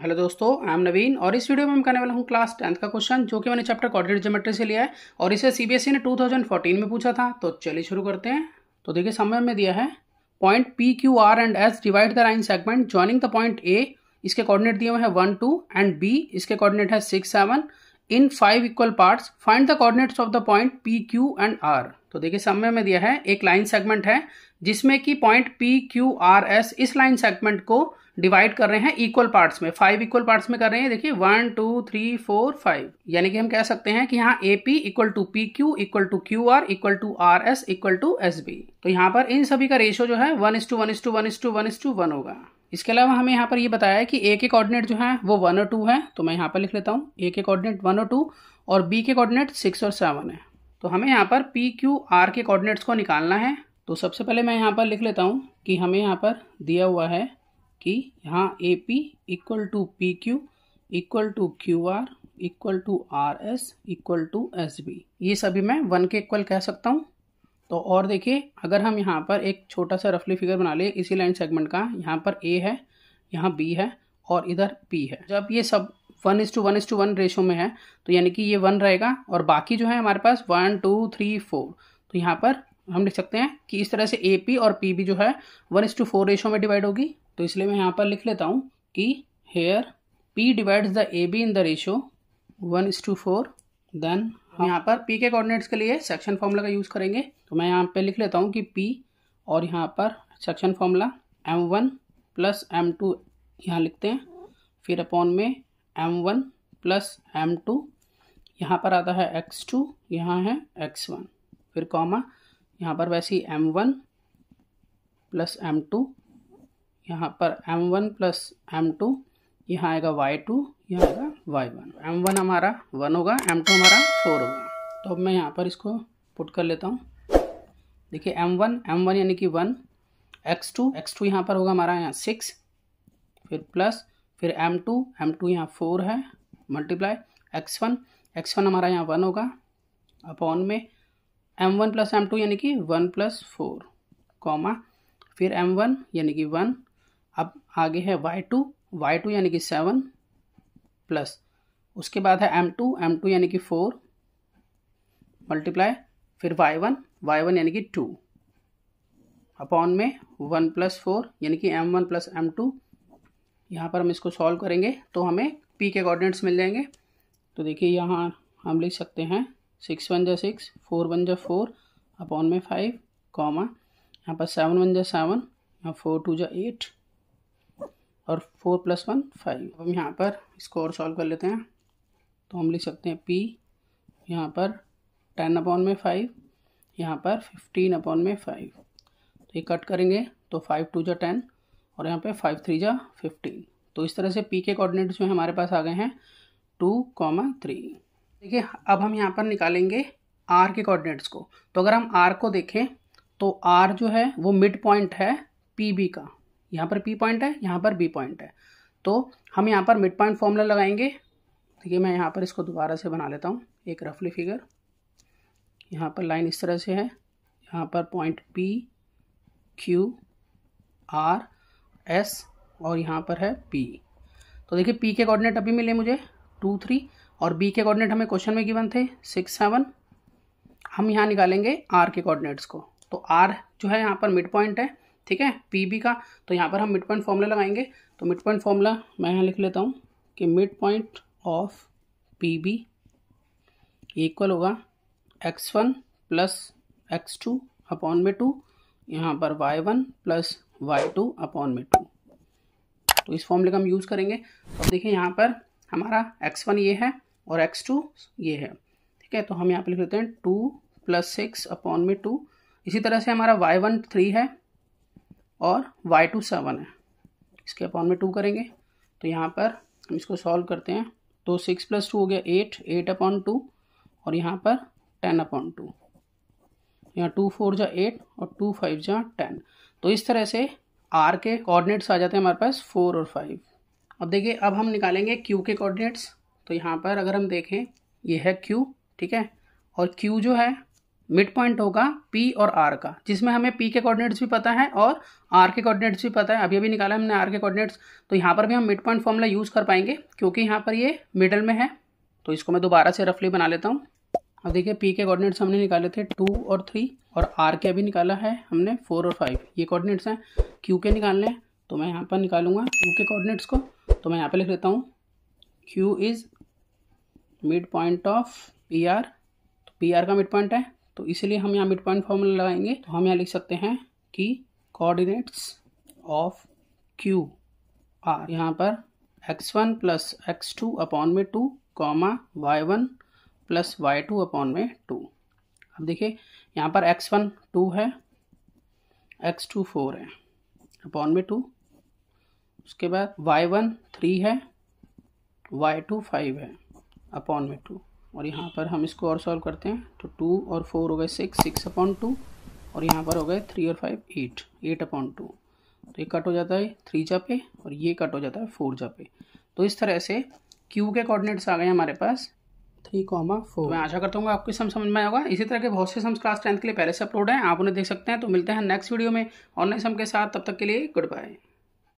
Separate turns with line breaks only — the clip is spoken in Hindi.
हेलो दोस्तों आई एम नवीन और इस वीडियो में मैं करने वाला हूँ क्लास टेंथ का क्वेश्चन जो कि मैंने चैप्टर कॉर्डिनेट ज्योमेट्री से लिया है और इसे सीबीएसई ने 2014 में पूछा था। तो चलिए शुरू करते हैं। तो देखिए समय में दिया है। Point P Q R and S divide the line segment joining the point A इसके कॉर्डिनेट दिए हुए हैं वन टू एंड बी इसके कॉर्डिनेट है six seven in five equal parts find the coordinates of the point P Q and R तो देखिए समय में दिया है, एक लाइन सेगमेंट है, जिसमें कि point P Q R S इस लाइन सेगमेंट को डिवाइड कर रहे हैं इक्वल पार्ट्स में। फाइव इक्वल पार्ट्स में कर रहे हैं देखिए one two three four five यानी कि हम कह सकते हैं कि यहाँ A P equal to P Q equal to Q R equal to R S equal to S B तो यहाँ पर इन सभी का रेशियो जो है one is to one is to one is to one is to one होगा। इसके अलावा हमें यहाँ पर ये बताया है कि ए के कोऑर्डिनेट जो है, वो वन और टू है तो मैं यहाँ पर लिख लेता हूँ। ए के कोऑर्डिनेट वन और टू और बी के कोऑर्डिनेट सिक्स और सेवन है। तो हमें यहाँ पर पी क्यू आर के कोऑर्डिनेट्स को निकालना है। तो सबसे पहले मैं यहाँ पर लिख लेता हूँ कि हमें यहाँ पर दिया हुआ है कि यहाँ A P equal to P Q equal to Q R equal to R S equal to S B ये सभी मैं वन के इक्वल कह सकता हूँ। तो और देखिए, अगर हम यहाँ पर एक छोटा सा रफली फिगर बना ले इसी लाइन सेगमेंट का, यहाँ पर ए है, यहाँ बी है और इधर पी है। जब ये सब one is to one is to one ratio में है तो यानी कि ये वन रहेगा और बाकी जो है हमारे पास वन टू थ्री फोर तो यहाँ पर हम लिख सकते हैं कि इस तरह से ए पी और पी बी जो है one is to four ratio में डिवाइड होगी। तो इसलिए मैं यहाँ पर लिख लेता हूँ कि here P divides the A B in the ratio one is to four then हम यहाँ पर पी के कोऑर्डिनेट्स के लिए सेक्शन फॉर्मूला का यूज़ करेंगे। तो मैं यहाँ पे लिख लेता हूँ कि पी और यहाँ पर section formula M one plus M two यहाँ लिखते हैं। फिर अपॉन में M one plus M two यहाँ पर आता है एक्स टू यहाँ है एक्स वन फिर कॉमा यहाँ पर वैसे ही M one plus M two यहाँ पर M one plus M two यहाँ आएगा वाई टू यहाँ आएगा वाई वन एम वन हमारा वन होगा एम टू हमारा फोर होगा। तो अब मैं यहाँ पर इसको पुट कर लेता हूँ। देखिए एम वन एम वन यानी कि one X two X two यहाँ पर होगा हमारा यहाँ सिक्स फिर प्लस फिर एम टू एम टू यहाँ फोर है multiply X one X one हमारा यहाँ वन होगा। अपॉन में M one plus M two यानी कि वन प्लस फोर कॉमा फिर एम वन यानी कि वन अब आगे है वाई टू वाई टू यानी कि सेवन प्लस उसके बाद है एम टू एम टू यानी कि फोर मल्टीप्लाई फिर वाई वन वाई वन यानी कि टू अपॉन में वन प्लस फोर यानी कि M one plus M two यहाँ पर हम इसको सॉल्व करेंगे तो हमें पी के कोऑर्डिनेट्स मिल जाएँगे। तो देखिए यहाँ हम लिख सकते हैं सिक्स वन जा सिक्स फोर वन जा फोर अपॉन में फाइव कॉमा यहाँ पर सेवन वन जा सेवन यहाँ फोर टू जा एट और फोर प्लस वन फाइव। हम यहाँ पर इसको और सॉल्व कर लेते हैं। तो हम लिख सकते हैं पी यहाँ पर टेन अपॉन में फाइव, यहाँ पर फिफ्टीन अपॉन में फाइव। तो ये कट करेंगे तो फाइव टू जा टेन और यहाँ पे फाइव थ्री जा फिफ्टीन। तो इस तरह से पी के कोऑर्डिनेट्स में हमारे पास आ गए हैं टू कॉमा थ्री। देखिए, अब हम यहाँ पर निकालेंगे आर के कोऑर्डिनेट्स को। तो अगर हम आर को देखें तो आर जो है वो मिड पॉइंट है पी बी का। यहाँ पर पी पॉइंट है, यहाँ पर बी पॉइंट है। तो हम यहाँ पर मिड पॉइंट फॉर्मूला लगाएँगे। देखिए, मैं यहाँ पर इसको दोबारा से बना लेता हूँ, एक रफली फिगर यहाँ पर लाइन इस तरह से है। यहाँ पर point P Q R S और यहाँ पर है पी तो देखिए पी के कोऑर्डिनेट अभी मिले मुझे टू थ्री और बी के कोऑर्डिनेट हमें क्वेश्चन में गिवन थे सिक्स सेवन हम यहाँ निकालेंगे आर के कोऑर्डिनेट्स को। तो आर जो है यहाँ पर मिड पॉइंट है। ठीक है? पी बी का। तो यहाँ पर हम मिड पॉइंट फॉर्मूला लगाएँगे। तो मिड पॉइंट फॉर्मूला मैं यहाँ लिख लेता हूँ कि mid point of P B equal होगा X one plus X two upon में टू यहाँ पर Y one plus Y two upon में टू तो इस फॉर्मूले का हम यूज़ करेंगे। अब तो देखिए यहाँ पर हमारा एक्स वन ये है और एक्स टू ये है। ठीक है? तो हम यहाँ पर लिख लेते हैं टू प्लस सिक्स अपॉन में टू इसी तरह से हमारा वाई वन थ्री है। और वाई टू सेवन है। इसके अपॉन में टू करेंगे। तो यहाँ पर हम इसको सॉल्व करते हैं। तो सिक्स प्लस टू हो गया एट एट अपॉन टू और यहाँ पर टेन अपॉन टू यहाँ टू फोर जा एट और टू फाइव जा टेन तो इस तरह से आर के कोऑर्डिनेट्स आ जाते हैं हमारे पास फोर और फाइव अब देखिए, अब हम निकालेंगे क्यू के कोऑर्डिनेट्स तो यहाँ पर अगर हम देखें, ये है क्यू ठीक है? और क्यू जो है मिड पॉइंट होगा पी और आर का, जिसमें हमें पी के कोऑर्डिनेट्स भी पता है और आर के कोऑर्डिनेट्स भी पता है। अभी अभी निकाला हमने आर के कोऑर्डिनेट्स तो यहाँ पर भी हम मिड पॉइंट फॉर्मूला यूज़ कर पाएँगे, क्योंकि यहाँ पर ये मिडल में है। तो इसको मैं दोबारा से रफली बना लेता हूँ। अब देखिए पी के कोऑर्डिनेट्स हमने निकाले थे टू और थ्री और आर के अभी निकाला है हमने फोर और फाइव ये कोऑर्डिनेट्स हैं। क्यू के निकालने हैं तो मैं यहाँ पर निकालूँगा क्यू के कोऑर्डिनेट्स को। तो मैं यहाँ पर लिख लेता हूँ। Q is mid point of P R तो पी आर का मिड पॉइंट है। तो इसलिए हम यहाँ मिड पॉइंट फॉर्मूला लगाएँगे। तो हम यहाँ लिख सकते हैं कि कोऑर्डिनेट्स ऑफ़ क्यू आर यहाँ पर X one plus X two upon में two comma Y one plus Y two upon में टू अब देखिए, यहाँ पर एक्स वन टू है एक्स टू फोर है अपॉन में टू उसके बाद वाई वन थ्री है वाई टू फाइव है अपॉन में टू और यहाँ पर हम इसको और सॉल्व करते हैं। तो टू और फोर हो गए सिक्स सिक्स अपॉन टू और यहाँ पर हो गए थ्री और five eight eight upon two तो ये कट हो जाता है थ्री जा पे और ये कट हो जाता है फोर जा पे तो इस तरह से क्यू के कोऑर्डिनेट्स आ गए हमारे पास। थ्री कॉमा फोर तो मैं आशा करता हूँ आपको सम समझ में आएगा इसी तरह के बहुत से सम्स क्लास टेंथ के लिए पहले से अपलोड हैं। आप उन्हें देख सकते हैं। तो मिलते हैं नेक्स्ट वीडियो में। और नए सम के साथ तब तक के लिए गुड बाय